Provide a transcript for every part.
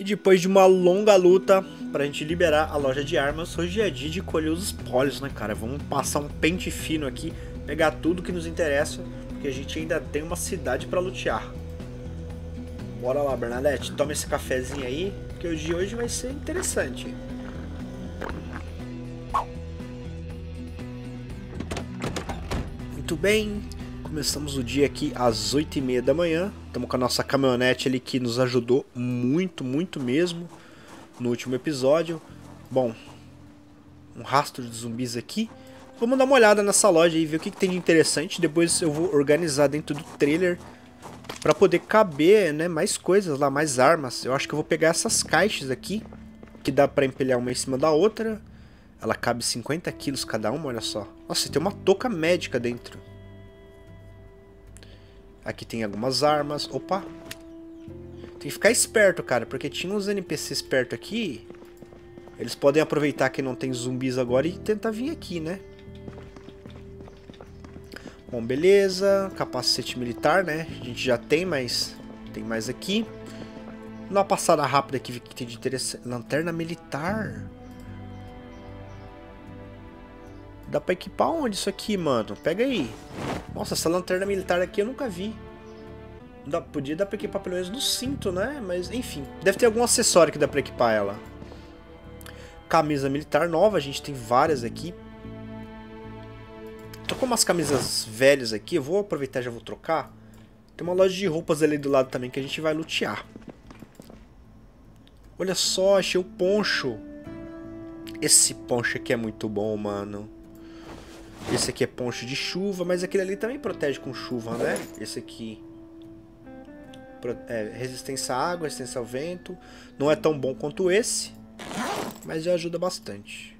E depois de uma longa luta pra gente liberar a loja de armas, hoje é dia de colher os espólios, né, cara? Vamos passar um pente fino aqui, pegar tudo que nos interessa, porque a gente ainda tem uma cidade pra lutear. Bora lá, Bernadette, toma esse cafezinho aí, que o de hoje vai ser interessante. Muito bem, começamos o dia aqui às 8h30 da manhã. Estamos com a nossa caminhonete ali que nos ajudou muito, muito mesmo no último episódio. Bom, um rastro de zumbis aqui. Vamos dar uma olhada nessa loja e ver o que, que tem de interessante. Depois eu vou organizar dentro do trailer para poder caber né, mais coisas lá, mais armas. Eu acho que eu vou pegar essas caixas aqui, que dá para empilhar uma em cima da outra. Ela cabe 50 quilos cada uma, olha só. Nossa, tem uma touca médica dentro. Aqui tem algumas armas. Opa! Tem que ficar esperto, cara, porque tinha uns NPCs perto aqui. Eles podem aproveitar que não tem zumbis agora e tentar vir aqui, né? Bom, beleza. Capacete militar, né? A gente já tem, mas tem mais aqui. Dá uma passada rápida aqui que tem de interessante. Lanterna militar. Dá pra equipar onde isso aqui, mano? Pega aí. Nossa, essa lanterna militar aqui eu nunca vi. Dá, podia dar pra equipar pelo menos no cinto, né? Mas, enfim. Deve ter algum acessório que dá pra equipar ela. Camisa militar nova, a gente tem várias aqui. Tô com umas camisas velhas aqui, eu vou aproveitar e já vou trocar. Tem uma loja de roupas ali do lado também que a gente vai lutear. Olha só, achei o poncho. Esse poncho aqui é muito bom, mano. Esse aqui é poncho de chuva, mas aquele ali também protege com chuva, né? Esse aqui... É, resistência à água, resistência ao vento. Não é tão bom quanto esse, mas já ajuda bastante.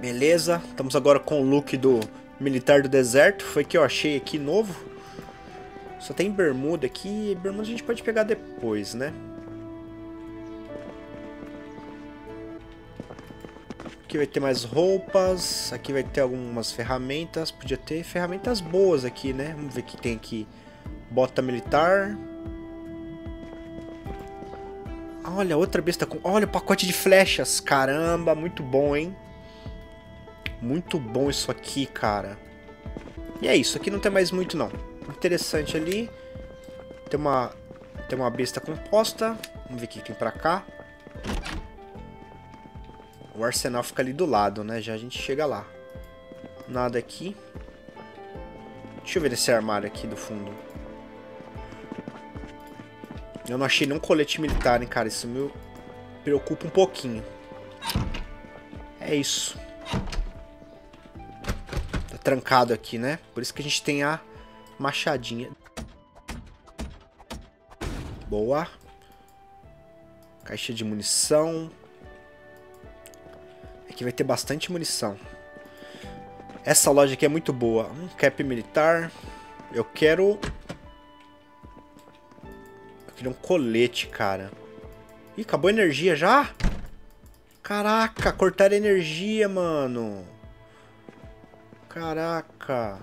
Beleza, estamos agora com o look do militar do deserto. Foi que eu achei aqui novo. Só tem bermuda aqui. Bermuda a gente pode pegar depois, né? Aqui vai ter mais roupas. Aqui vai ter algumas ferramentas. Podia ter ferramentas boas aqui, né? Vamos ver o que tem aqui. Bota militar. Olha, outra besta com... Olha, o pacote de flechas. Caramba, muito bom, hein? Muito bom isso aqui, cara. E é isso. Aqui não tem mais muito, não. Interessante ali. Tem uma... Tem uma besta composta. Vamos ver o que tem pra cá. O arsenal fica ali do lado, né? Já a gente chega lá. Nada aqui. Deixa eu ver esse armário aqui do fundo. Eu não achei nenhum colete militar, hein, cara. Isso me preocupa um pouquinho. É isso. Tá trancado aqui, né? Por isso que a gente tem a machadinha. Boa. Caixa de munição. Aqui vai ter bastante munição. Essa loja aqui é muito boa. Um cap militar. Eu quero... Eu queria um colete, cara. Ih, acabou a energia já? Caraca, cortaram a energia, mano. Caraca.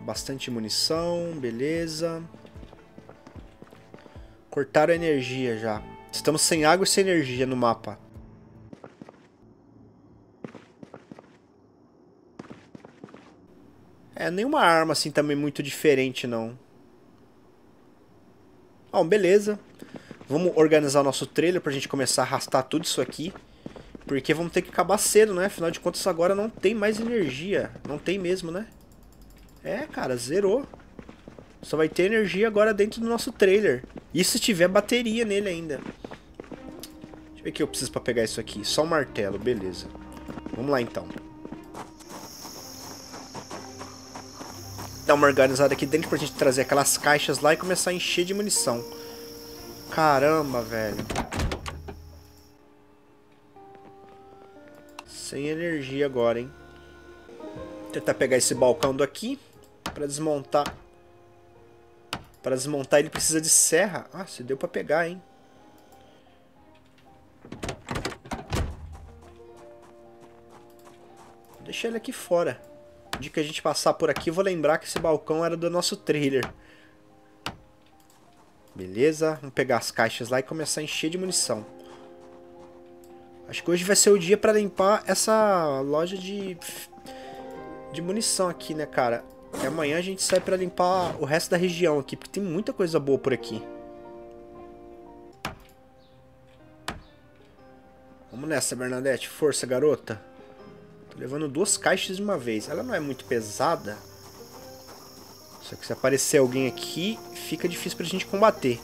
Bastante munição, beleza. Cortaram a energia já. Estamos sem água e sem energia no mapa. É, nenhuma arma assim também muito diferente, não. Bom, beleza. Vamos organizar o nosso trailer pra gente começar a arrastar tudo isso aqui. Porque vamos ter que acabar cedo, né? Afinal de contas, agora não tem mais energia. Não tem mesmo, né? É, cara, zerou. Só vai ter energia agora dentro do nosso trailer. E se tiver bateria nele ainda. Deixa eu ver o que eu preciso pra pegar isso aqui. Só um martelo, beleza. Vamos lá então. Dar uma organizada aqui dentro pra gente trazer aquelas caixas lá e começar a encher de munição. Caramba, velho. Sem energia agora, hein. Tentar pegar esse balcão daqui pra desmontar. Para desmontar ele precisa de serra. Ah, se deu para pegar, hein? Deixa ele aqui fora. De que a gente passar por aqui, vou lembrar que esse balcão era do nosso trailer. Beleza, vamos pegar as caixas lá e começar a encher de munição. Acho que hoje vai ser o dia pra limpar essa loja de, de munição aqui, né, cara? E amanhã a gente sai pra limpar o resto da região aqui, porque tem muita coisa boa por aqui. Vamos nessa, Bernadette. Força, garota. Tô levando duas caixas de uma vez. Ela não é muito pesada. Só que se aparecer alguém aqui, fica difícil pra gente combater.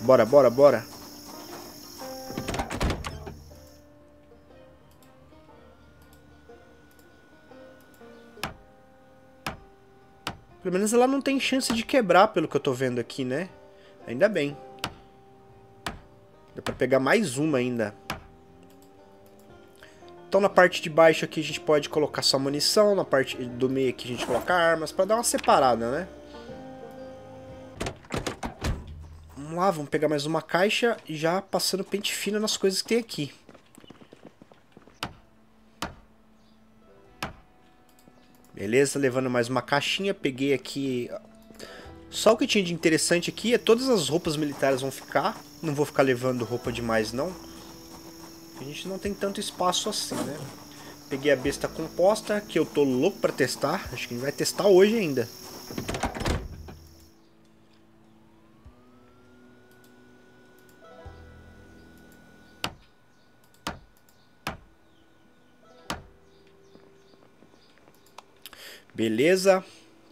Bora, bora, bora. Pelo menos ela não tem chance de quebrar, pelo que eu tô vendo aqui, né? Ainda bem. Dá pra pegar mais uma ainda. Então na parte de baixo aqui a gente pode colocar só munição, na parte do meio aqui a gente coloca armas, pra dar uma separada, né? Vamos lá, vamos pegar mais uma caixa e já passando pente fino nas coisas que tem aqui. Beleza, levando mais uma caixinha, peguei aqui... Só o que tinha de interessante aqui é todas as roupas militares vão ficar. Não vou ficar levando roupa demais não. A gente não tem tanto espaço assim, né? Peguei a besta composta, que eu tô louco pra testar. Acho que a gente vai testar hoje ainda. Beleza.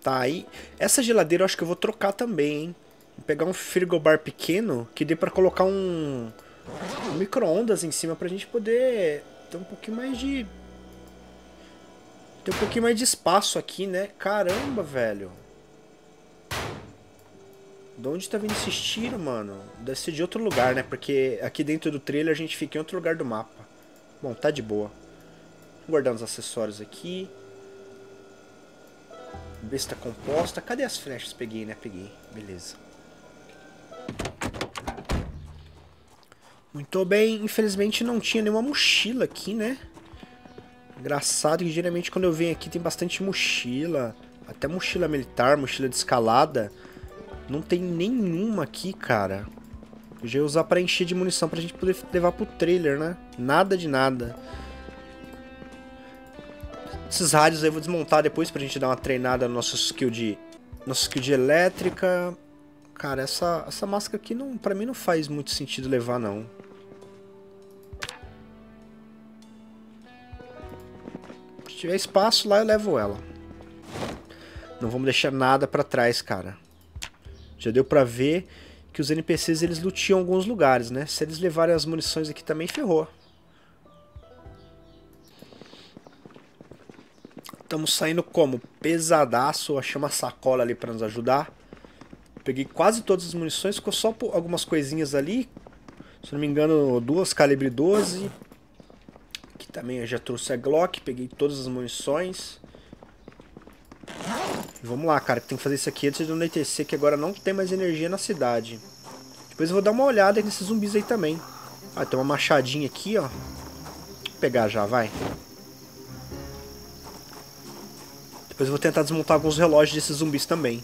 Tá aí. Essa geladeira eu acho que eu vou trocar também, hein? Vou pegar um frigobar pequeno que dê pra colocar um, um micro-ondas em cima pra gente poder ter um pouquinho mais de... Ter um pouquinho mais de espaço aqui, né? Caramba, velho. De onde tá vindo esse tiro, mano? Deve ser de outro lugar, né? Porque aqui dentro do trailer a gente fica em outro lugar do mapa. Bom, tá de boa. Vou guardar os acessórios aqui. Besta composta. Cadê as flechas? Peguei, né? Peguei. Beleza. Muito bem. Infelizmente não tinha nenhuma mochila aqui, né? Engraçado que geralmente quando eu venho aqui tem bastante mochila. Até mochila militar, mochila de escalada. Não tem nenhuma aqui, cara. Eu já ia usar pra encher de munição pra gente poder levar pro trailer, né? Nada de nada. Esses rádios aí eu vou desmontar depois pra gente dar uma treinada no nosso skill de... Nosso skill de elétrica. Cara, essa, essa máscara aqui não, pra mim não faz muito sentido levar, não. Se tiver espaço lá, eu levo ela. Não vamos deixar nada pra trás, cara. Já deu pra ver que os NPCs eles lutiam em alguns lugares, né? Se eles levarem as munições aqui também, ferrou. Estamos saindo como? Pesadaço. Achei uma sacola ali para nos ajudar. Peguei quase todas as munições. Ficou só algumas coisinhas ali. Se não me engano, duas calibre 12. Aqui também eu já trouxe a Glock. Peguei todas as munições. E vamos lá, cara. Tem que fazer isso aqui antes de anoitecer. Que agora não tem mais energia na cidade. Depois eu vou dar uma olhada nesses zumbis aí também. Ah, tem uma machadinha aqui, ó. Vou pegar já, vai. Depois eu vou tentar desmontar alguns relógios desses zumbis também.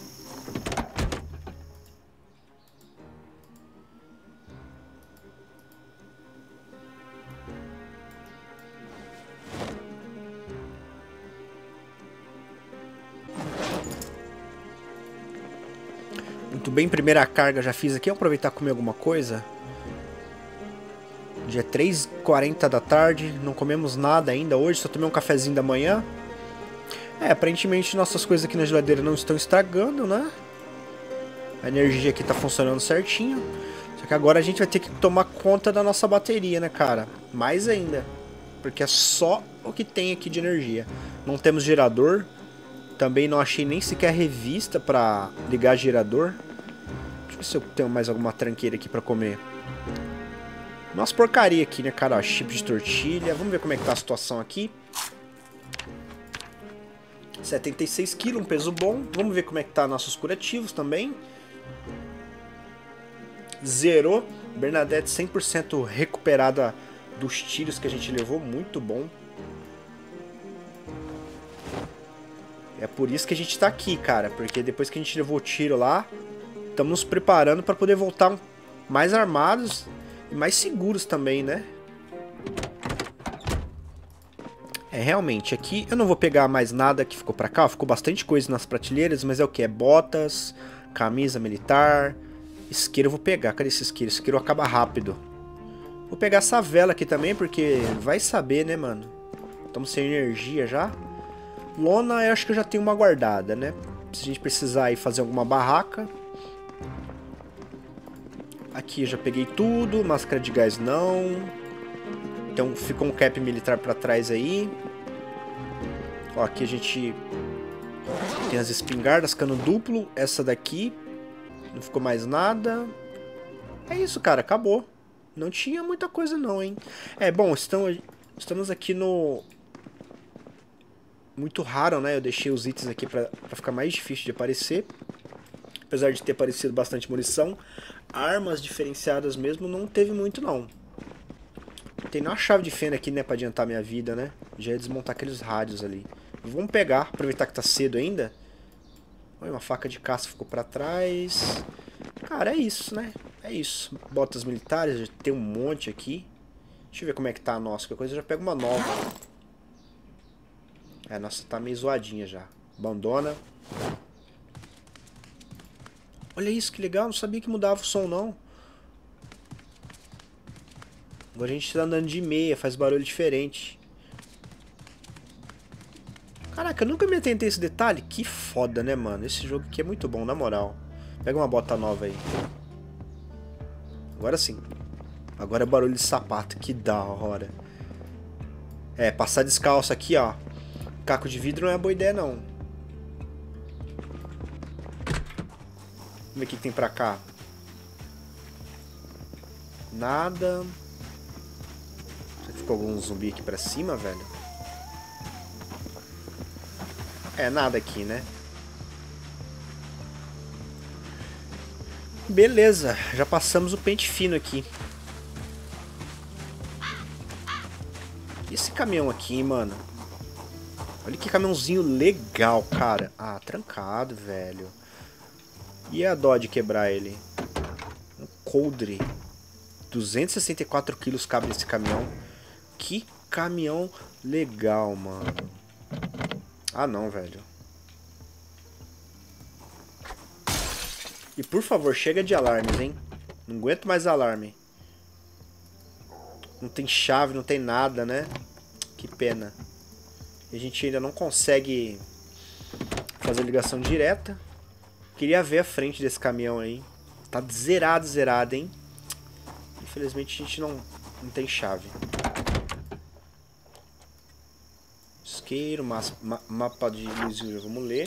Muito bem, primeira carga já fiz aqui. Vou aproveitar e comer alguma coisa. Dia 3h40 da tarde, não comemos nada ainda hoje, só tomei um cafezinho da manhã. É, aparentemente nossas coisas aqui na geladeira não estão estragando, né? A energia aqui tá funcionando certinho. Só que agora a gente vai ter que tomar conta da nossa bateria, né, cara? Mais ainda. Porque é só o que tem aqui de energia. Não temos gerador. Também não achei nem sequer revista pra ligar gerador. Deixa eu ver se eu tenho mais alguma tranqueira aqui pra comer. Nossa porcaria aqui, né, cara? Chip de tortilha. Vamos ver como é que tá a situação aqui. 76 kg, um peso bom. Vamos ver como é que tá nossos curativos também. Zerou. Bernadette 100% recuperada dos tiros que a gente levou. Muito bom. É por isso que a gente tá aqui, cara. Porque depois que a gente levou o tiro lá, Estamos nos preparando para poder voltar mais armados e mais seguros também, né? É, realmente, aqui eu não vou pegar mais nada que ficou pra cá. Ficou bastante coisa nas prateleiras, mas é o que? É botas, camisa militar, isqueiro eu vou pegar. Cadê esse isqueiro? Esse isqueiro acaba rápido. Vou pegar essa vela aqui também, porque vai saber, né, mano? Estamos sem energia já. Lona, eu acho que eu já tenho uma guardada, né? Se a gente precisar ir fazer alguma barraca. Aqui eu já peguei tudo, máscara de gás não. Então ficou um cap militar pra trás aí. Ó, aqui a gente tem as espingardas, cano duplo. Essa daqui. Não ficou mais nada. É isso, cara. Acabou. Não tinha muita coisa não, hein. É, bom, estamos, estamos aqui no... Muito raro, né? Eu deixei os itens aqui pra, pra ficar mais difícil de aparecer. Apesar de ter aparecido bastante munição. Armas diferenciadas mesmo não teve muito, não. Tem uma chave de fenda aqui, né, pra adiantar minha vida, né? Já ia desmontar aqueles rádios ali. Vamos pegar, aproveitar que tá cedo ainda. Olha, uma faca de caça ficou pra trás. Cara, é isso, né? É isso. Botas militares, tem um monte aqui. Deixa eu ver como é que tá a nossa. Qualquer coisa eu já pego uma nova. É, a nossa tá meio zoadinha já. Abandona. Olha isso, que legal. Não sabia que mudava o som, não. Agora a gente tá andando de meia, faz barulho diferente. Caraca, eu nunca me atentei a esse detalhe. Que foda, né, mano? Esse jogo aqui é muito bom, na moral. Pega uma bota nova aí. Agora sim. Agora é barulho de sapato. Que da hora. É, passar descalço aqui, ó. Caco de vidro não é boa ideia, não. Vamos ver o que tem pra cá. Nada. Ficou algum zumbi aqui pra cima, velho? É, nada aqui, né? Beleza, já passamos o pente fino aqui. E esse caminhão aqui, mano? Olha que caminhãozinho legal, cara. Ah, trancado, velho. E a dó de quebrar ele? Um coldre. 264 quilos cabe nesse caminhão. Que caminhão legal, mano. Ah, não, velho. E por favor, chega de alarmes, hein? Não aguento mais alarme. Não tem chave, não tem nada, né? Que pena. A gente ainda não consegue fazer ligação direta. Queria ver a frente desse caminhão aí. Tá zerado, zerado, hein? Infelizmente a gente não, não tem chave. Isqueiro, ma mapa de luz, vamos ler.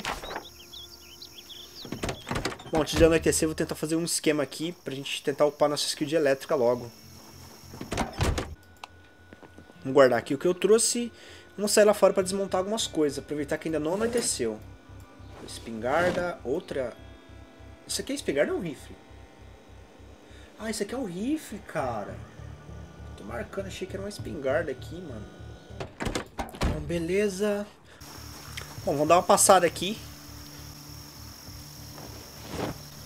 Bom, antes de anoitecer, vou tentar fazer um esquema aqui pra gente tentar upar nossa skill de elétrica logo. Vamos guardar aqui o que eu trouxe. Vamos sair lá fora pra desmontar algumas coisas. Aproveitar que ainda não anoiteceu. Espingarda, outra... Isso aqui é espingarda ou um rifle? Ah, isso aqui é um rifle, cara. Tô marcando, achei que era uma espingarda aqui, mano. Beleza. Bom, vamos dar uma passada aqui.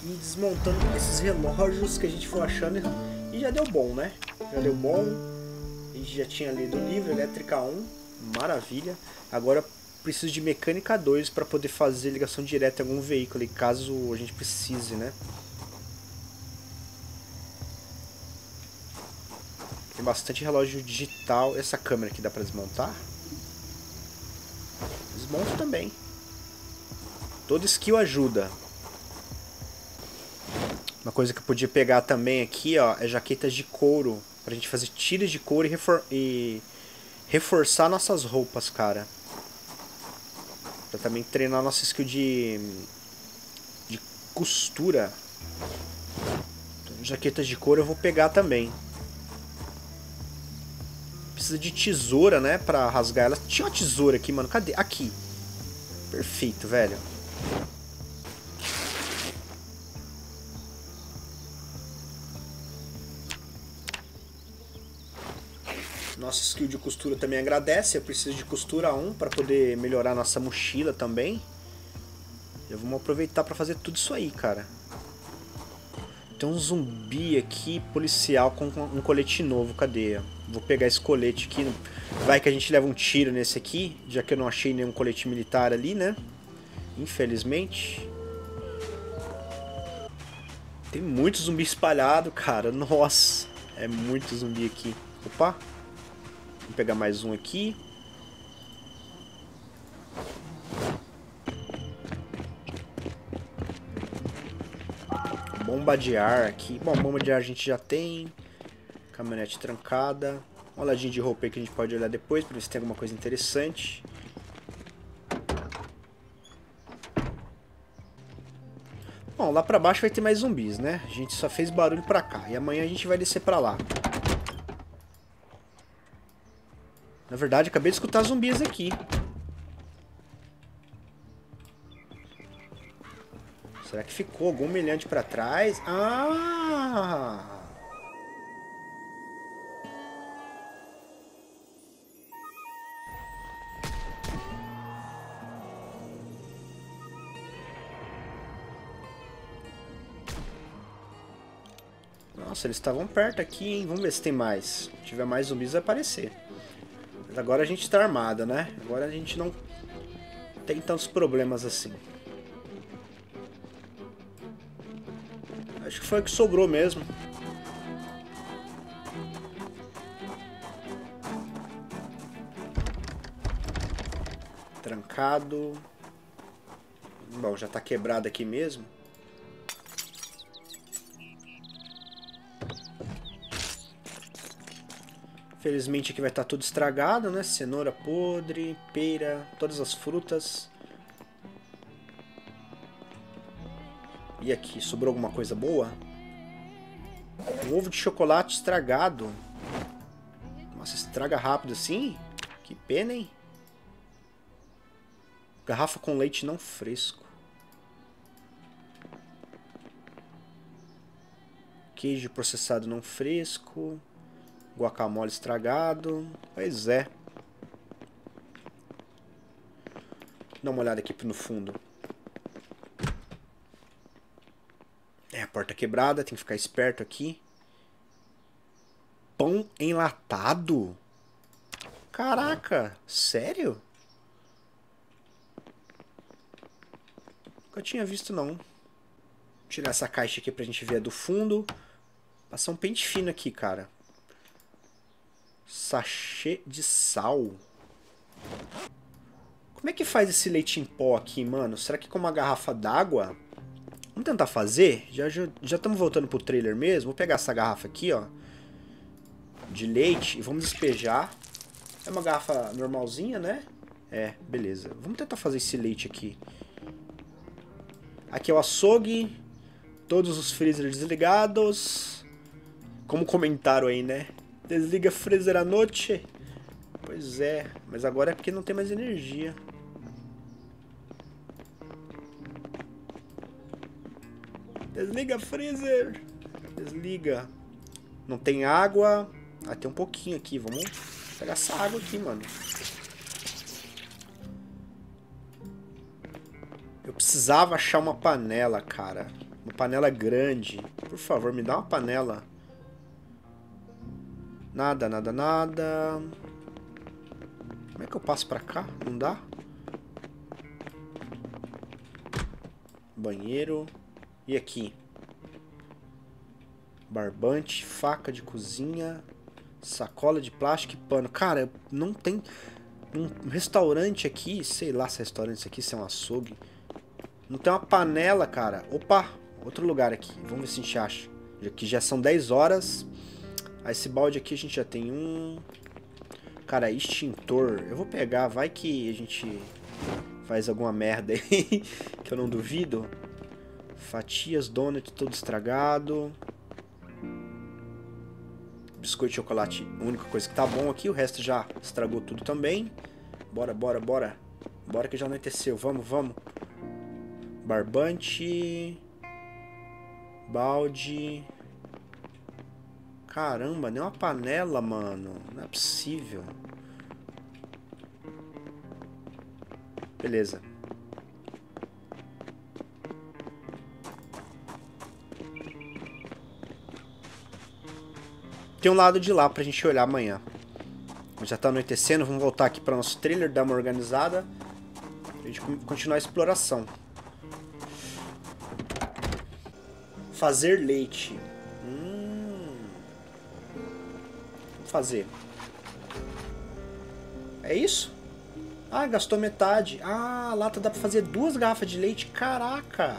E desmontando esses relógios que a gente foi achando. E já deu bom, né? Já deu bom. A gente já tinha lido o livro, Elétrica 1. Maravilha. Agora preciso de Mecânica 2 para poder fazer ligação direta em algum veículo, caso a gente precise, né? Tem bastante relógio digital. Essa câmera aqui dá pra desmontar? Desmonto também. Toda skill ajuda. Uma coisa que eu podia pegar também aqui, ó, é jaquetas de couro. Pra gente fazer tiras de couro e, refor e reforçar nossas roupas, cara. Pra também treinar nossa skill de, de costura. Então, jaquetas de couro eu vou pegar também precisa de tesoura, né? Pra rasgar ela. Tinha uma tesoura aqui, mano. Cadê? Aqui. Perfeito, velho. Nossa skill de costura também agradece. Eu preciso de costura 1 para poder melhorar nossa mochila também. Já vamos aproveitar para fazer tudo isso aí, cara. Tem um zumbi aqui, policial, com um colete novo. Cadê? Vou pegar esse colete aqui. Vai que a gente leva um tiro nesse aqui, já que eu não achei nenhum colete militar ali, né? Infelizmente. Tem muito zumbi espalhado, cara. Nossa, é muito zumbi aqui. Opa. Vou pegar mais um aqui. Bomba de ar aqui. Bom, bomba de ar a gente já tem. Caminhonete trancada. Uma olhadinha de roupa aí que a gente pode olhar depois para ver se tem alguma coisa interessante. Bom, lá pra baixo vai ter mais zumbis, né? A gente só fez barulho pra cá. E amanhã a gente vai descer pra lá. Na verdade, acabei de escutar zumbis aqui. Será que ficou algum humilhante pra trás? Ah! Nossa, eles estavam perto aqui, hein? Vamos ver se tem mais. Se tiver mais zumbis, vai aparecer. Mas agora a gente tá armado, né? Agora a gente não tem tantos problemas assim. Acho que foi o que sobrou mesmo. Trancado. Bom, já tá quebrado aqui mesmo. Felizmente aqui vai estar tá tudo estragado, né? Cenoura podre, pera, todas as frutas. E aqui, sobrou alguma coisa boa? Um ovo de chocolate estragado. Nossa, estraga rápido assim? Que pena, hein? Garrafa com leite não fresco. Queijo processado não fresco. Guacamole estragado. Pois é. Dá uma olhada aqui no fundo. É, a porta quebrada, tem que ficar esperto aqui. Pão enlatado? Caraca, sério? Nunca tinha visto não. Tirar essa caixa aqui pra gente ver a do fundo. Passar um pente fino aqui, cara. Sachê de sal. Como é que faz esse leite em pó aqui, mano? Será que com uma garrafa d'água? Vamos tentar fazer? Já já estamos voltando pro trailer mesmo. Vou pegar essa garrafa aqui, ó. De leite e vamos despejar. É uma garrafa normalzinha, né? É, beleza. Vamos tentar fazer esse leite aqui. Aqui é o açougue. Todos os freezers desligados. Como comentaram aí, né? Desliga freezer à noite. Pois é, mas agora é porque não tem mais energia. Desliga freezer. Desliga. Não tem água. Ah, tem um pouquinho aqui. Vamos pegar essa água aqui, mano. Eu precisava achar uma panela, cara. Uma panela grande. Por favor, me dá uma panela. Nada, nada, nada. Como é que eu passo pra cá? Não dá? Banheiro. E aqui? Barbante, faca de cozinha, sacola de plástico e pano. Cara, não tem um restaurante aqui, sei lá se é restaurante aqui, se é um açougue. Não tem uma panela, cara. Opa, outro lugar aqui. Vamos ver se a gente acha. Aqui já são 10 horas. Ah, esse balde aqui a gente já tem um. Cara, extintor. Eu vou pegar, vai que a gente faz alguma merda aí, que eu não duvido. Fatias, donut, tudo estragado. Biscoito de chocolate, a única coisa que tá bom aqui. O resto já estragou tudo também. Bora, bora, bora. Bora que já anoiteceu. Vamos, vamos. Barbante. Balde. Caramba, nem uma panela, mano. Não é possível. Beleza. tem um lado de lá pra gente olhar amanhã. Já tá anoitecendo, vamos voltar aqui para nosso trailer, dar uma organizada. Pra gente continuar a exploração. Fazer leite. Fazer. É isso? Ah, gastou metade. Ah, a lata dá pra fazer duas garrafas de leite. Caraca!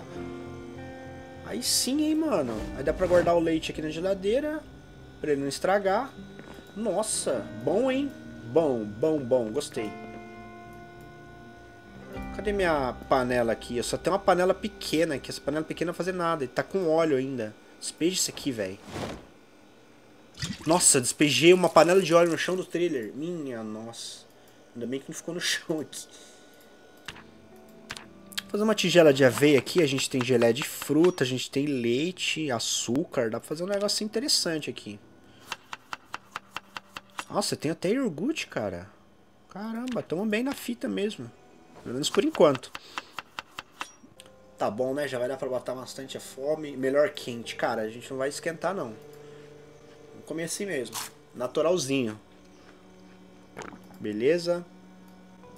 Aí sim, hein, mano. Aí dá pra guardar o leite aqui na geladeira. Pra ele não estragar. Nossa, bom, hein? Bom, bom, bom. Gostei. Cadê minha panela aqui? Eu só tenho uma panela pequena aqui. Essa panela pequena não vai fazer nada. Ele tá com óleo ainda. Despeje isso aqui, velho. Nossa, despejei uma panela de óleo no chão do trailer. Minha nossa. Ainda bem que não ficou no chão aqui. Vou fazer uma tigela de aveia aqui. A gente tem gelé de fruta, a gente tem leite, açúcar. Dá pra fazer um negócio interessante aqui. Nossa, tem até iogurte, cara. Caramba, tamo bem na fita mesmo. Pelo menos por enquanto. Tá bom, né? Já vai dar pra botar bastante a fome. Melhor quente. Cara, a gente não vai esquentar, não. Comer assim mesmo. Naturalzinho. Beleza.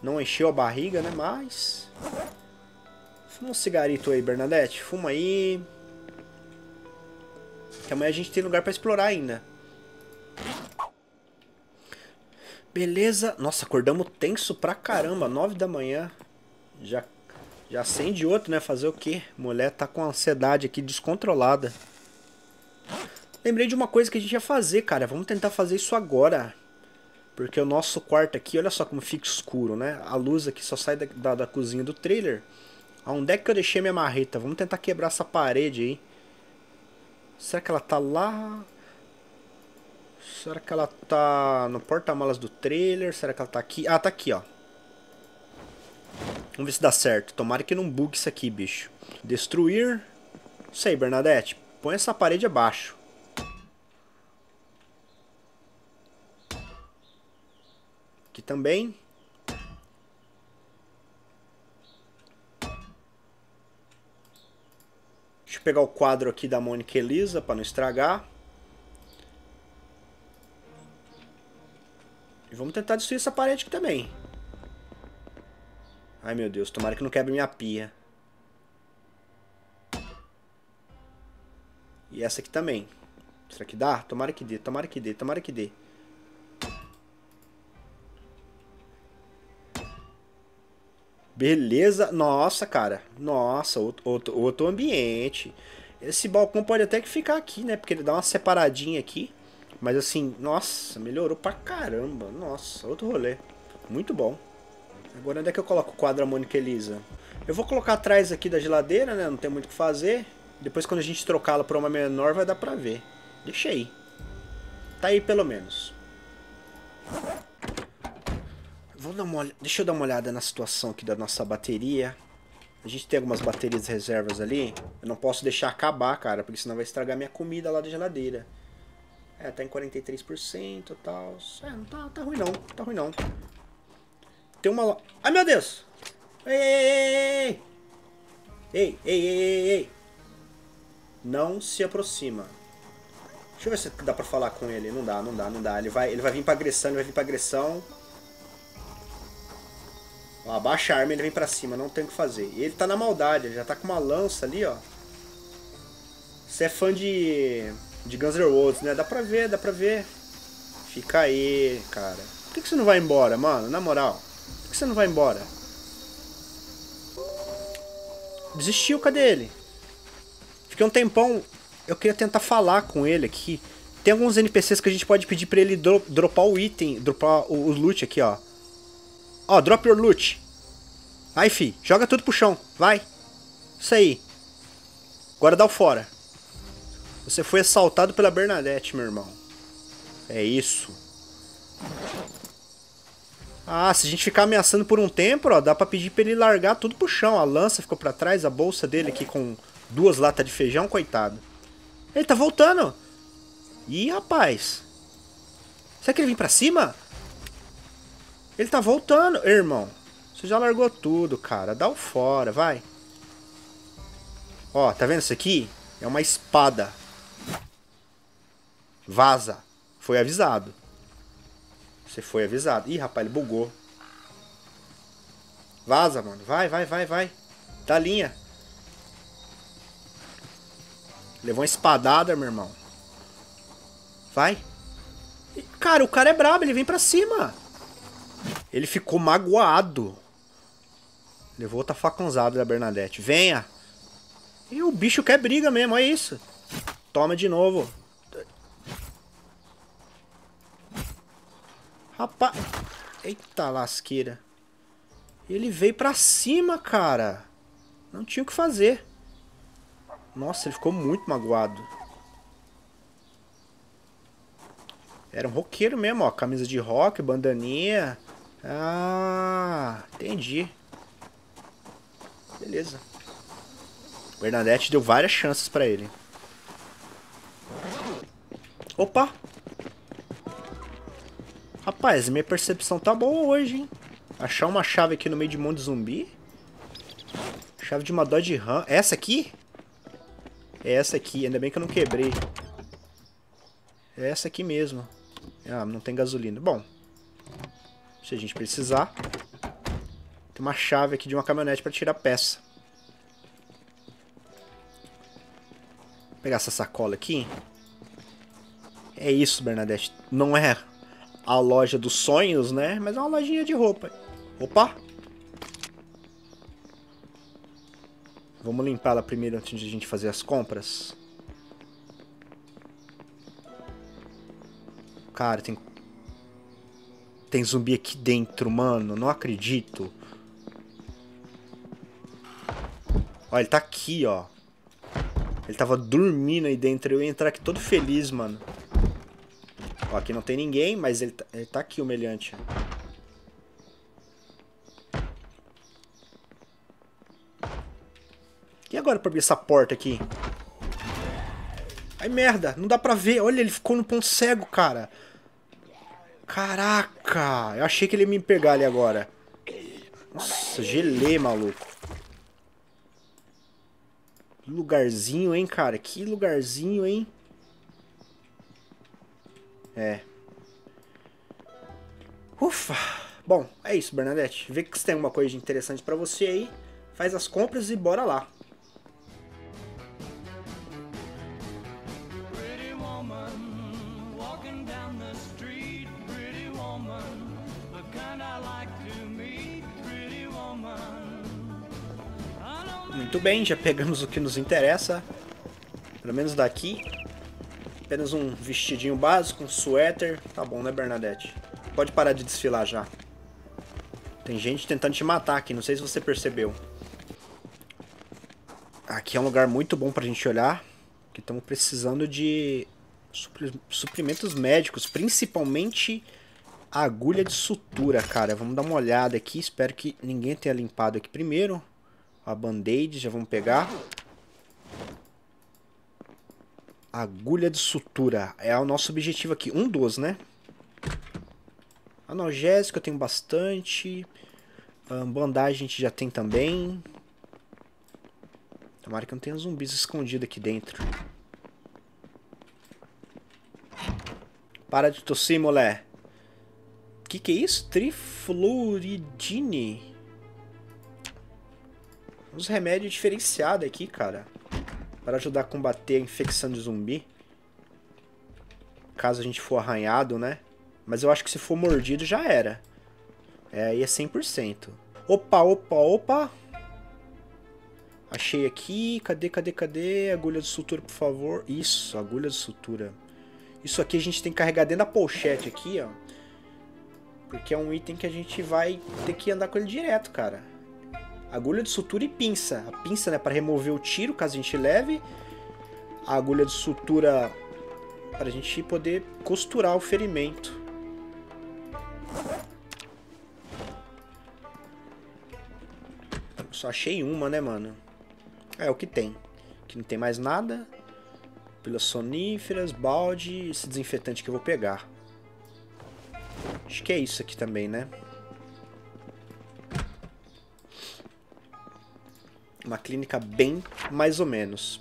Não encheu a barriga, né? Mas... Fuma um cigarito aí, Bernadette. Fuma aí. Que amanhã a gente tem lugar pra explorar ainda. Beleza. Nossa, acordamos tenso pra caramba. 9 da manhã. Já, já acende outro, né? Fazer o quê? Mulher tá com ansiedade aqui descontrolada. Lembrei de uma coisa que a gente ia fazer, cara. Vamos tentar fazer isso agora. Porque o nosso quarto aqui, olha só como fica escuro, né? A luz aqui só sai da, da, da cozinha do trailer. Aonde é que eu deixei minha marreta? Vamos tentar quebrar essa parede aí. Será que ela tá lá? Será que ela tá no porta-malas do trailer? Será que ela tá aqui? Ah, tá aqui, ó. Vamos ver se dá certo. Tomara que não bugue isso aqui, bicho. Destruir. Isso aí, Bernadette. Põe essa parede abaixo. Também. Deixa eu pegar o quadro aqui da Mônica Elisa para não estragar. E vamos tentar destruir essa parede aqui também. Ai meu Deus, tomara que não quebre minha pia. E essa aqui também. Será que dá? Tomara que dê, tomara que dê, tomara que dê. Beleza. Nossa, cara. Nossa, outro, outro, outro ambiente. Esse balcão pode até que ficar aqui, né? Porque ele dá uma separadinha aqui. Mas assim, nossa, melhorou pra caramba. Nossa, outro rolê. Muito bom. Agora onde é que eu coloco o quadro Mônica Elisa? Eu vou colocar atrás aqui da geladeira, né? Não tem muito o que fazer. Depois quando a gente trocá-la pra uma menor vai dar pra ver. Deixa aí. Tá aí pelo menos. Vou dar uma, deixa eu dar uma olhada na situação aqui da nossa bateria. A gente tem algumas baterias reservas ali. Eu não posso deixar acabar, cara, porque senão vai estragar minha comida lá da geladeira. É, tá em 43% e tal. É, não tá, tá ruim não, tá ruim não. Tem uma... Ai, meu Deus! Ei, ei, ei, ei, ei, ei, ei, ei, Não se aproxima. Deixa eu ver se dá pra falar com ele. Não dá, não dá, não dá. Ele vai, ele vai vir pra agressão, ele vai vir pra agressão. Ó, abaixa a arma ele vem pra cima, não tem o que fazer. E ele tá na maldade, ele já tá com uma lança ali, ó. Você é fã de, de Guns N' Roses, né? Dá pra ver, dá pra ver. Fica aí, cara. Por que, que você não vai embora, mano? Na moral. Por que você não vai embora? Desistiu, cadê ele? Fiquei um tempão... Eu queria tentar falar com ele aqui. Tem alguns NPCs que a gente pode pedir pra ele dro dropar o item, dropar o, o loot aqui, ó. Ó, drop your loot. Vai, fi. Joga tudo pro chão. Vai. Isso aí. Agora dá o fora. Você foi assaltado pela Bernadette, meu irmão. É isso. Ah, se a gente ficar ameaçando por um tempo, ó, dá pra pedir pra ele largar tudo pro chão. A lança ficou pra trás, a bolsa dele aqui com duas latas de feijão, coitado. Ele tá voltando. Ih, rapaz. Será que ele vem pra cima? Ele tá voltando, irmão. Você já largou tudo, cara. Dá o fora, vai. Ó, tá vendo isso aqui? É uma espada. Vaza. foi avisado. Você foi avisado. Ih, rapaz, ele bugou. Vaza, mano. Vai, vai, vai, vai. Dá linha. Levou uma espadada, meu irmão. Vai. Cara, o cara é brabo, ele vem pra cima. Ele ficou magoado. Levou outra facãozada da Bernadette. Venha. E o bicho quer briga mesmo, é isso. Toma de novo. Rapaz. Eita lasqueira. Ele veio pra cima, cara. Não tinha o que fazer. Nossa, ele ficou muito magoado. Era um roqueiro mesmo, ó. Camisa de rock, bandaninha. Ah, entendi. Beleza. Bernadette deu várias chances pra ele. Opa! Rapaz, minha percepção tá boa hoje, hein? Achar uma chave aqui no meio de um monte de zumbi. Chave de uma Dodge Ram. Essa aqui? É essa aqui. Ainda bem que eu não quebrei. É essa aqui mesmo. Ah, não tem gasolina. Bom. Se a gente precisar. Tem uma chave aqui de uma caminhonete para tirar peça. Vou pegar essa sacola aqui. É isso, Bernadette. Não é a loja dos sonhos, né? Mas é uma lojinha de roupa. Opa! Vamos limpar ela primeiro antes de a gente fazer as compras. Cara, tem... Tem zumbi aqui dentro, mano. Não acredito. Ó, ele tá aqui, ó. Ele tava dormindo aí dentro. Eu ia entrar aqui todo feliz, mano. Ó, aqui não tem ninguém, mas ele tá, ele tá aqui, humilhante. E agora pra abrir essa porta aqui? Ai, merda, não dá pra ver. Olha, ele ficou no ponto cego, cara. Caraca, eu achei que ele ia me pegar ali agora. Nossa, gelei, maluco. Lugarzinho, hein, cara? Que lugarzinho, hein? É. Ufa. Bom, é isso, Bernadette. Vê que se tem alguma coisa interessante pra você aí. Faz as compras e bora lá. Muito bem, já pegamos o que nos interessa. Pelo menos daqui. Apenas um vestidinho básico, um suéter. Tá bom, né, Bernadette? Pode parar de desfilar já. Tem gente tentando te matar aqui, não sei se você percebeu. Aqui é um lugar muito bom pra gente olhar. Que estamos precisando de suprimentos médicos, principalmente agulha de sutura, cara. Vamos dar uma olhada aqui, espero que ninguém tenha limpado aqui primeiro. A band-aid, já vamos pegar. Agulha de sutura. É o nosso objetivo aqui. Um dos, né? Analgésico eu tenho bastante. Bandagem a gente já tem também. Tomara que não tenha zumbis escondidos aqui dentro. Para de tossir, mulher. Que que é isso? Trifluoridine. Uns remédios diferenciados aqui, cara. Para ajudar a combater a infecção de zumbi. Caso a gente for arranhado, né? Mas eu acho que se for mordido já era. É, aí é 100%. Opa, opa, opa. Achei aqui. Cadê, cadê, cadê? Agulha de sutura, por favor. Isso, agulha de sutura. Isso aqui a gente tem que carregar dentro da pochete aqui, ó. Porque é um item que a gente vai ter que andar com ele direto, cara agulha de sutura e pinça. A pinça, né, para remover o tiro, caso a gente leve. A agulha de sutura para a gente poder costurar o ferimento. Só achei uma, né, mano? É o que tem. Aqui não tem mais nada. Pelas soníferas, balde, esse desinfetante que eu vou pegar. Acho que é isso aqui também, né? Uma clínica bem mais ou menos.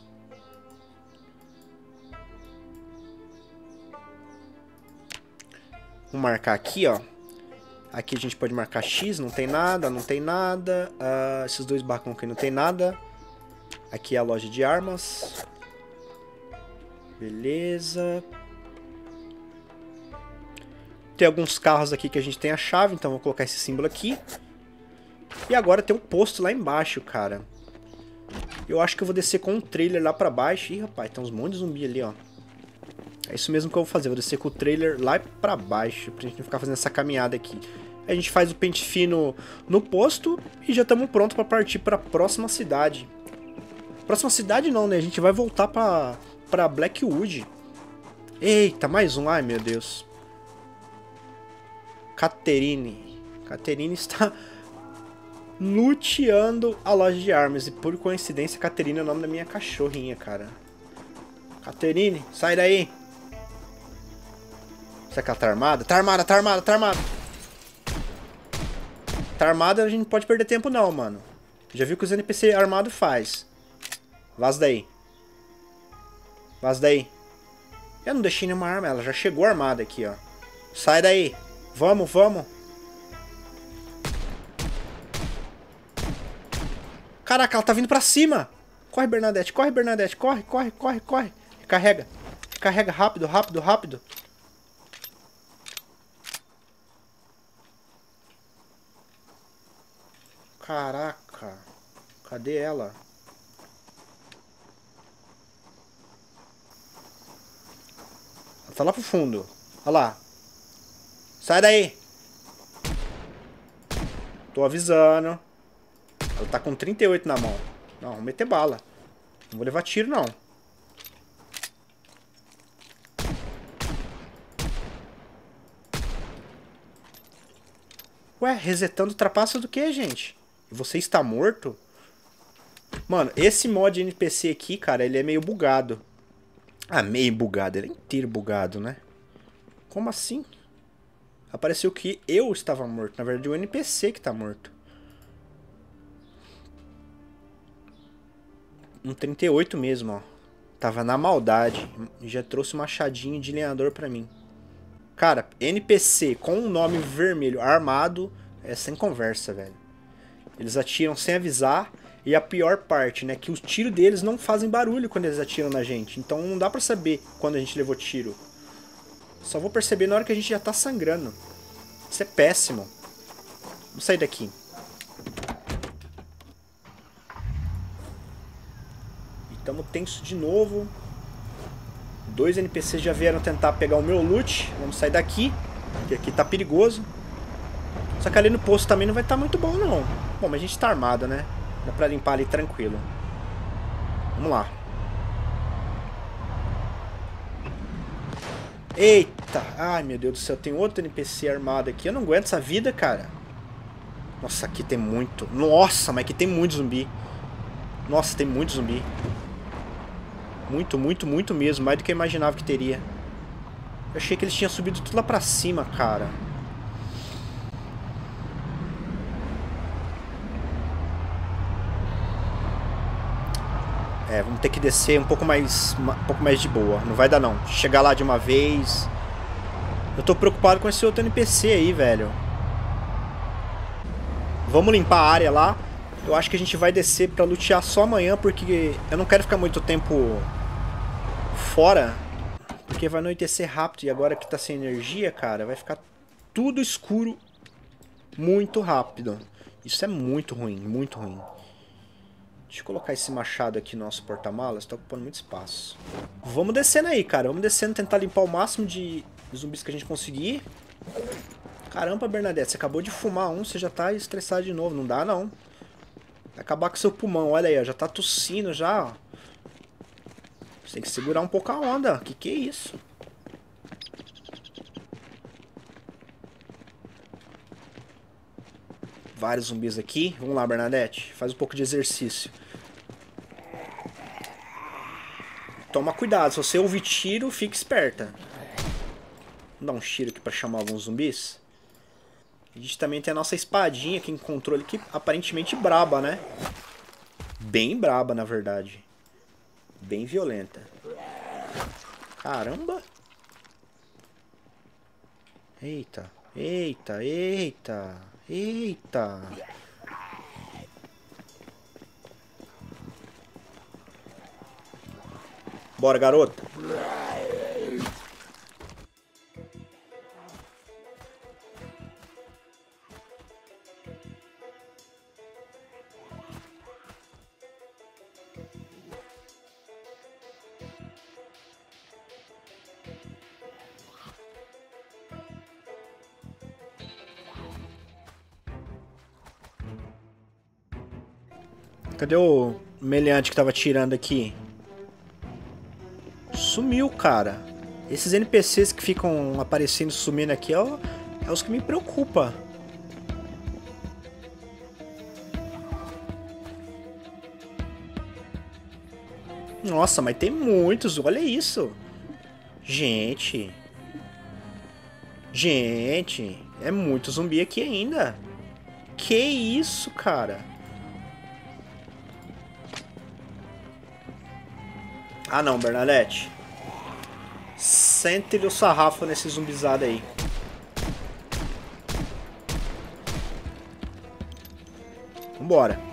Vamos marcar aqui, ó. Aqui a gente pode marcar X, não tem nada, não tem nada. Uh, esses dois barcos aqui não tem nada. Aqui é a loja de armas. Beleza. Tem alguns carros aqui que a gente tem a chave, então vou colocar esse símbolo aqui. E agora tem um posto lá embaixo, cara. Eu acho que eu vou descer com um trailer lá pra baixo. Ih, rapaz, tem uns monte de zumbi ali, ó. É isso mesmo que eu vou fazer. Vou descer com o trailer lá pra baixo, pra gente não ficar fazendo essa caminhada aqui. A gente faz o pente fino no posto e já estamos prontos para partir para a próxima cidade. Próxima cidade não, né? A gente vai voltar para para Blackwood. Eita, mais um. Ai, meu Deus. Caterine. Caterine está luteando a loja de armas. E por coincidência, Caterine é o nome da minha cachorrinha, cara. Caterine, sai daí. Será que ela tá armada? Tá armada, tá armada, tá armada. Tá armada, a gente não pode perder tempo não, mano. Já viu que os NPC armado faz. Vaza daí. Vaza daí. Eu não deixei nenhuma arma, ela já chegou armada aqui, ó. Sai daí. Vamos, vamos. Caraca, ela tá vindo pra cima. Corre, Bernadette, corre, Bernadette, corre, corre, corre, corre. Carrega. Carrega rápido, rápido, rápido. Caraca. Cadê ela? Ela tá lá pro fundo. Olha lá. Sai daí. Tô avisando. Ela tá com 38 na mão. Não, vou meter bala. Não vou levar tiro, não. Ué, resetando trapaça do que, gente? Você está morto? Mano, esse mod NPC aqui, cara, ele é meio bugado. Ah, meio bugado. Ele é inteiro bugado, né? Como assim? Apareceu que eu estava morto. Na verdade, o NPC que está morto. Um 38 mesmo, ó. Tava na maldade. Já trouxe um machadinho de lenhador pra mim. Cara, NPC com um nome vermelho armado é sem conversa, velho. Eles atiram sem avisar. E a pior parte, né? Que os tiros deles não fazem barulho quando eles atiram na gente. Então não dá pra saber quando a gente levou tiro. Só vou perceber na hora que a gente já tá sangrando. Isso é péssimo. Vamos sair daqui. Estamos tenso de novo. Dois NPCs já vieram tentar pegar o meu loot. Vamos sair daqui. Porque aqui tá perigoso. Só que ali no posto também não vai estar tá muito bom, não. Bom, mas a gente tá armado, né? Dá pra limpar ali tranquilo. Vamos lá. Eita! Ai, meu Deus do céu. Tem outro NPC armado aqui. Eu não aguento essa vida, cara. Nossa, aqui tem muito. Nossa, mas aqui tem muito zumbi. Nossa, tem muito zumbi. Muito, muito, muito mesmo. Mais do que eu imaginava que teria. Eu achei que eles tinham subido tudo lá pra cima, cara. É, vamos ter que descer um pouco mais um pouco mais de boa. Não vai dar não. Chegar lá de uma vez. Eu tô preocupado com esse outro NPC aí, velho. Vamos limpar a área lá. Eu acho que a gente vai descer pra lutear só amanhã, porque eu não quero ficar muito tempo fora. Porque vai anoitecer rápido e agora que tá sem energia, cara, vai ficar tudo escuro muito rápido. Isso é muito ruim, muito ruim. Deixa eu colocar esse machado aqui no nosso porta-malas, tá ocupando muito espaço. Vamos descendo aí, cara. Vamos descendo, tentar limpar o máximo de zumbis que a gente conseguir. Caramba, Bernadette, você acabou de fumar um, você já tá estressado de novo. Não dá, não. Vai acabar com seu pulmão. Olha aí, ó, já tá tossindo já, ó. Você tem que segurar um pouco a onda. Que que é isso? Vários zumbis aqui. Vamos lá, Bernadette. Faz um pouco de exercício. Toma cuidado. Se você ouvir tiro, fique esperta. Vamos dar um tiro aqui pra chamar alguns zumbis. A gente também tem a nossa espadinha aqui em controle, que aparentemente braba, né? Bem braba, na verdade. Bem violenta. Caramba! Eita, eita, eita, eita. Bora, garota. Cadê o meliante que tava tirando aqui? Sumiu, cara. Esses NPCs que ficam aparecendo sumindo aqui é, o, é os que me preocupa. Nossa, mas tem muitos, olha isso. Gente. Gente, é muito zumbi aqui ainda. Que isso, cara? Ah não, Bernadette. Sente-lhe o sarrafo nesse zumbizado aí. Vambora.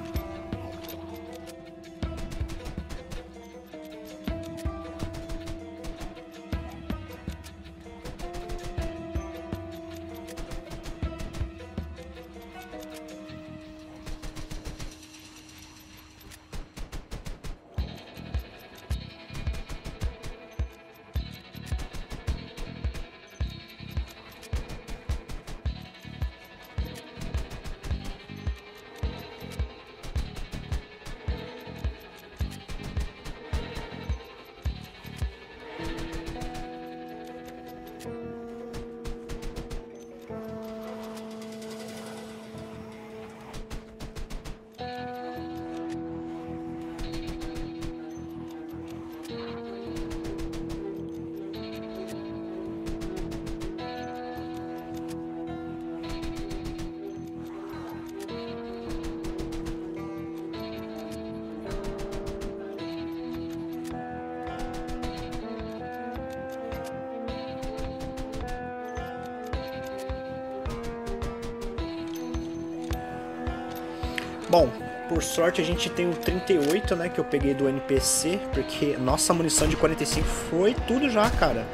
Por sorte a gente tem o 38, né, que eu peguei do NPC, porque nossa munição de 45 foi tudo já, cara.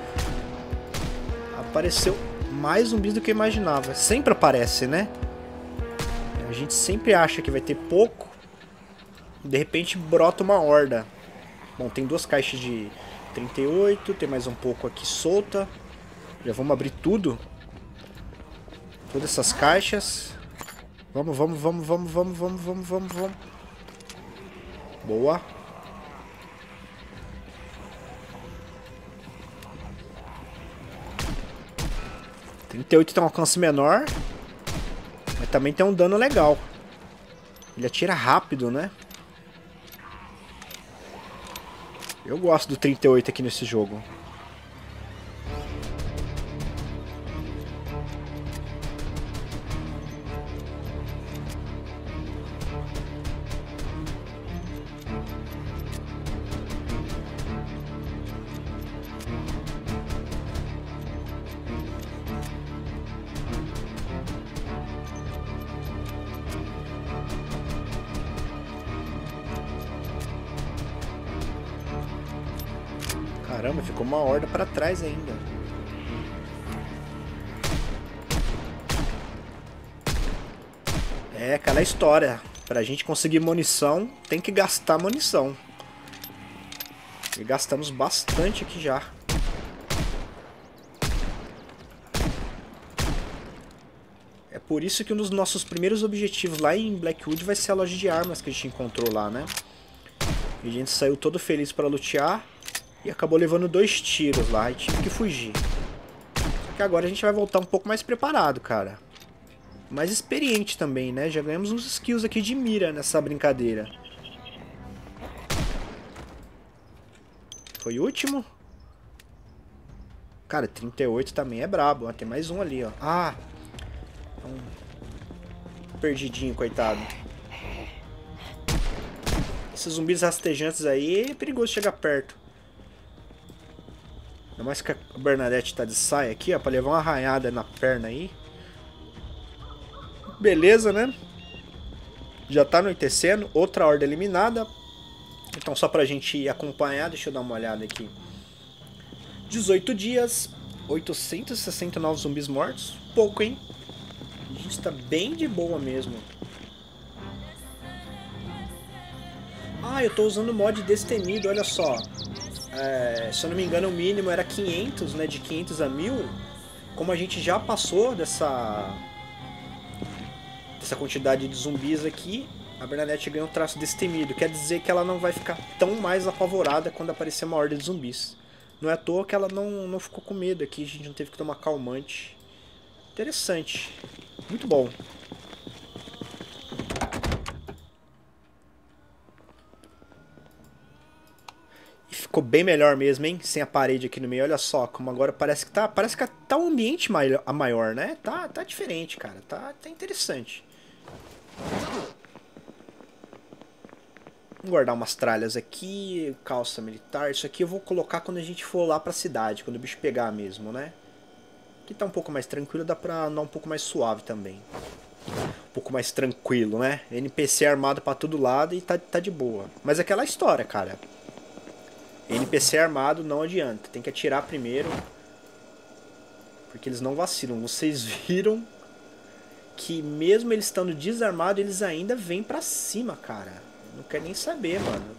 Apareceu mais zumbis do que eu imaginava. Sempre aparece, né? A gente sempre acha que vai ter pouco, de repente brota uma horda. Bom, tem duas caixas de 38, tem mais um pouco aqui solta. Já vamos abrir tudo. Todas essas caixas. Vamos, vamos, vamos, vamos, vamos, vamos, vamos, vamos, vamos. Boa. Trinta e oito tem um alcance menor. Mas também tem um dano legal. Ele atira rápido, né? Eu gosto do 38 aqui nesse jogo. Ainda. É aquela história. Pra gente conseguir munição, tem que gastar munição. E gastamos bastante aqui já. É por isso que um dos nossos primeiros objetivos lá em Blackwood vai ser a loja de armas que a gente encontrou lá, né? E a gente saiu todo feliz para lutear. E acabou levando dois tiros lá e tive que fugir. Só que agora a gente vai voltar um pouco mais preparado, cara. Mais experiente também, né? Já ganhamos uns skills aqui de mira nessa brincadeira. Foi o último? Cara, 38 também é brabo. Ó, tem mais um ali, ó. Ah! Um perdidinho, coitado. Esses zumbis rastejantes aí é perigoso chegar perto. Ainda mais que a Bernadette tá de saia aqui, ó, pra levar uma arranhada na perna aí. Beleza, né? Já tá anoitecendo, outra horda eliminada. Então só pra gente acompanhar, deixa eu dar uma olhada aqui. 18 dias, 869 zumbis mortos. Pouco, hein? A gente tá bem de boa mesmo. Ah, eu tô usando o mod Destemido, olha só. É, se eu não me engano, o mínimo era 500, né? De 500 a 1000. Como a gente já passou dessa dessa quantidade de zumbis aqui, a Bernadette ganhou um traço destemido. Quer dizer que ela não vai ficar tão mais apavorada quando aparecer uma horda de zumbis. Não é à toa que ela não, não ficou com medo aqui, a gente não teve que tomar calmante. Interessante. Muito bom. Ficou bem melhor mesmo, hein? Sem a parede aqui no meio. Olha só, como agora parece que tá, parece que tá um ambiente maior, né? Tá, tá diferente, cara. Tá, tá interessante. Vou guardar umas tralhas aqui, calça militar. Isso aqui eu vou colocar quando a gente for lá pra cidade, quando o bicho pegar mesmo, né? Aqui tá um pouco mais tranquilo, dá pra andar um pouco mais suave também. Um pouco mais tranquilo, né? NPC armado pra todo lado e tá, tá de boa. Mas é aquela história, cara. NPC armado não adianta, tem que atirar primeiro. Porque eles não vacilam. Vocês viram que mesmo eles estando desarmados, eles ainda vêm pra cima, cara. Não quer nem saber, mano.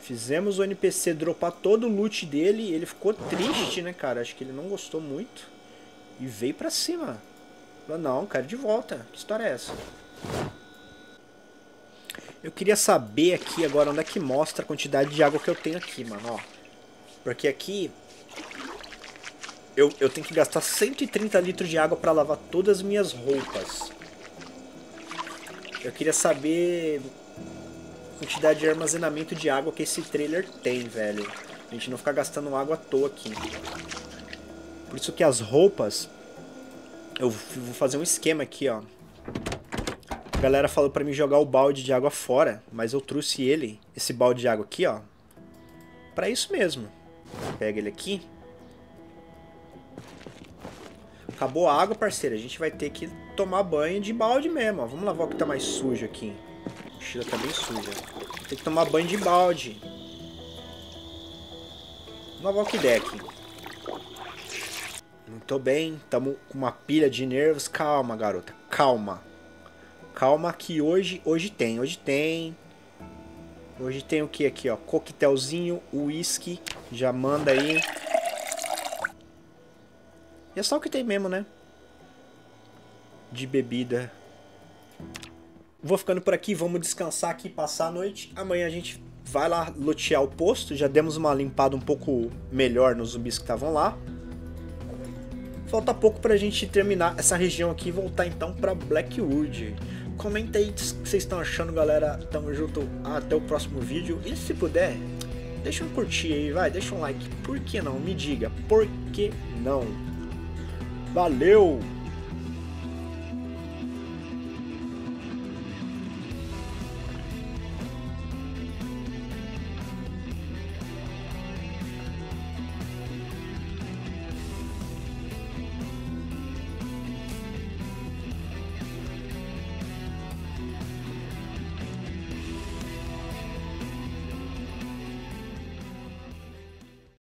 Fizemos o NPC dropar todo o loot dele ele ficou triste, né, cara? Acho que ele não gostou muito. E veio pra cima. Falou, não, quero de volta. Que história é essa? Eu queria saber aqui agora onde é que mostra a quantidade de água que eu tenho aqui, mano, ó. Porque aqui eu, eu tenho que gastar 130 litros de água para lavar todas as minhas roupas. Eu queria saber a quantidade de armazenamento de água que esse trailer tem, velho. A gente não ficar gastando água à toa aqui. Por isso que as roupas... Eu vou fazer um esquema aqui, ó galera falou para mim jogar o balde de água fora, mas eu trouxe ele, esse balde de água aqui, ó, para isso mesmo. Pega ele aqui. Acabou a água, parceiro. A gente vai ter que tomar banho de balde mesmo, ó. Vamos lavar o que tá mais sujo aqui. A mochila tá bem suja. Tem que tomar banho de balde. Vamos lavar o que der aqui. Muito bem, estamos com uma pilha de nervos. Calma, garota, calma. Calma que hoje, hoje tem, hoje tem. Hoje tem o que aqui, ó? Coquetelzinho, uísque, já manda aí. E é só o que tem mesmo, né? De bebida. Vou ficando por aqui, vamos descansar aqui, passar a noite. Amanhã a gente vai lá lotear o posto. Já demos uma limpada um pouco melhor nos zumbis que estavam lá. Falta pouco pra gente terminar essa região aqui e voltar então pra Blackwood. Comenta aí o que vocês estão achando, galera. Tamo junto. Até o próximo vídeo. E se puder, deixa um curtir aí, vai. Deixa um like. Por que não? Me diga. Por que não? Valeu!